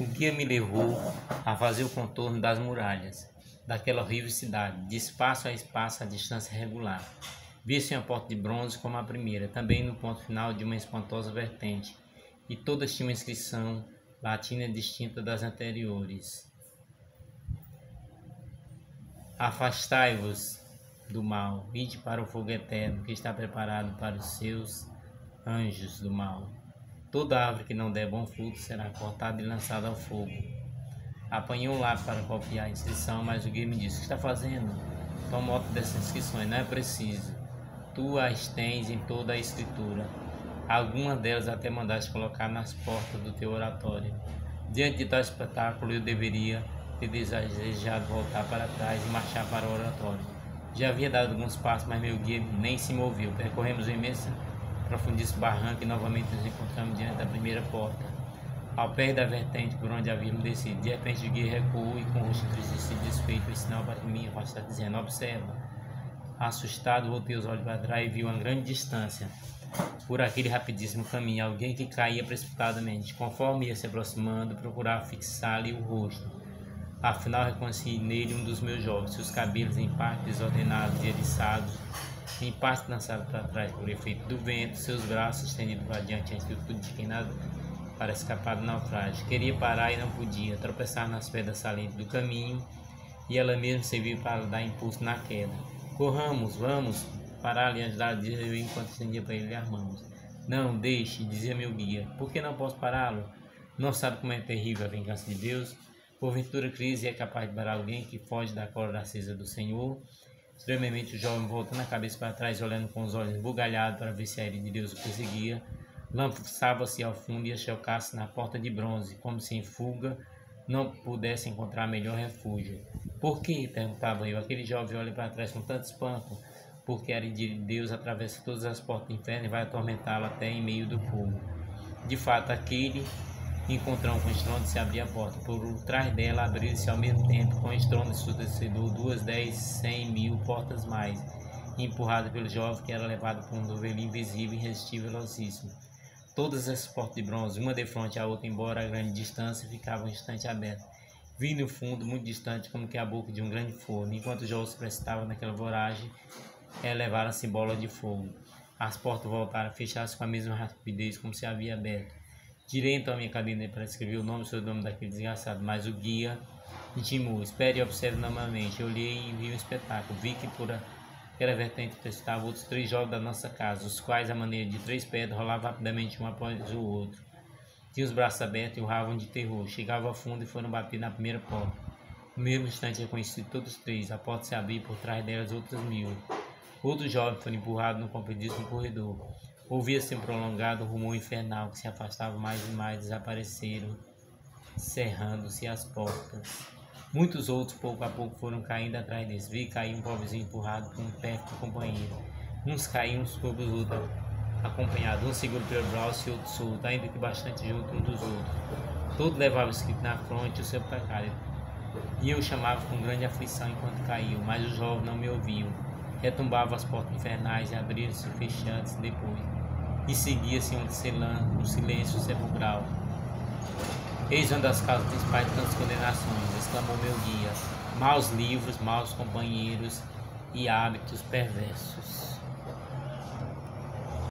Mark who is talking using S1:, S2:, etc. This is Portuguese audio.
S1: O guia me levou a fazer o contorno das muralhas daquela horrível cidade, de espaço a espaço a distância regular. Vi-se uma porta de bronze como a primeira, também no ponto final de uma espantosa vertente, e todas tinham inscrição latina distinta das anteriores. Afastai-vos do mal, ide para o fogo eterno que está preparado para os seus anjos do mal. Toda árvore que não der bom fruto será cortada e lançada ao fogo. Apanhei um lápis para copiar a inscrição, mas o guia me disse: O que está fazendo? Toma nota dessas inscrições, não é preciso. Tu as tens em toda a escritura. Algumas delas até mandaste colocar nas portas do teu oratório. Diante de tal espetáculo, eu deveria ter desejado voltar para trás e marchar para o oratório. Já havia dado alguns passos, mas meu guia nem se moveu. Percorremos o imenso profundíssimo barranco e novamente nos encontramos diante da primeira porta, ao pé da vertente por onde havíamos descido. De repente o guia recuou e com o rosto entristecido e desfeito, o sinal para mim afastado, dizendo, observa. Assustado, voltei os olhos para trás e vi uma grande distância. Por aquele rapidíssimo caminho, alguém que caía precipitadamente. Conforme ia se aproximando, procurava fixar-lhe o rosto. Afinal, reconheci nele um dos meus jovens, seus cabelos em parte desordenados e eriçados, em parte lançado para trás por efeito do vento, seus braços estendidos para diante atitude de quem nada para escapar do naufrágio. Queria parar e não podia, tropeçar nas pedras salientes do caminho, e ela mesma serviu para dar impulso na queda. Corramos, vamos, parar-lhe ajudar, dizia eu enquanto estendia para ele as mãos. Não, deixe, dizia meu guia. Por que não posso pará-lo? Não sabe como é terrível a vingança de Deus? Porventura, crise é capaz de parar alguém que foge da corda acesa do Senhor? Extremamente o jovem voltando a cabeça para trás, olhando com os olhos bugalhados para ver se a ira de Deus o perseguia, lançava-se ao fundo e a chocasse na porta de bronze, como se em fuga não pudesse encontrar melhor refúgio. Por que? perguntava eu. Aquele jovem olha para trás com tanto espanto, porque a ira de Deus atravessa todas as portas do inferno e vai atormentá-lo até em meio do fogo. De fato, aquele encontrou com estrondo se abria a porta. Por trás dela abriu-se ao mesmo tempo, com estrondo ensurdecedor, duas, dez, cem mil portas mais, empurrada pelo jovem que era levado por um novelo invisível, irresistível e velocíssimo. Todas essas portas de bronze, uma de frente à outra, embora a grande distância, ficavam um instante abertas. Vi no fundo, muito distante, como que a boca de um grande forno. Enquanto jovem se precipitava naquela voragem, elevaram-se bola de fogo. As portas voltaram a fechar-se com a mesma rapidez como se havia aberto. Tirei então a minha cadena para escrever o nome e o nome daquele desgraçado, mas o guia intimou. Espere e observe novamente. Eu olhei e vi um espetáculo. Vi que por aquela vertente estavam outros três jovens da nossa casa, os quais, a maneira de três pedras, rolavam rapidamente um após o outro. Tinha os braços abertos e urravam de terror. Chegavam ao fundo e foram bater na primeira porta. No mesmo instante reconheci todos os três. A porta se abriu por trás delas outras mil. Outros jovens foram empurrados no compridíssimo corredor. Ouvia-se um prolongado rumor infernal que se afastava mais e mais, desapareceram, cerrando-se as portas. Muitos outros, pouco a pouco, foram caindo atrás deles. Vi cair um pobrezinho empurrado por um perto companheiro. Uns caíam sobre os outros, acompanhados, um seguro pelo braço e outro solto, ainda que bastante junto um dos outros. Todos levavam escrito na fronte o seu pecado. E eu chamava com grande aflição enquanto caíam, mas os jovens não me ouviam. Retumbavam as portas infernais e abriram-se fechando-se depois e seguia-se um, um silêncio sepulcral. Eis uma das causas principais de tantas condenações, exclamou meu guia. Maus livros, maus companheiros e hábitos perversos.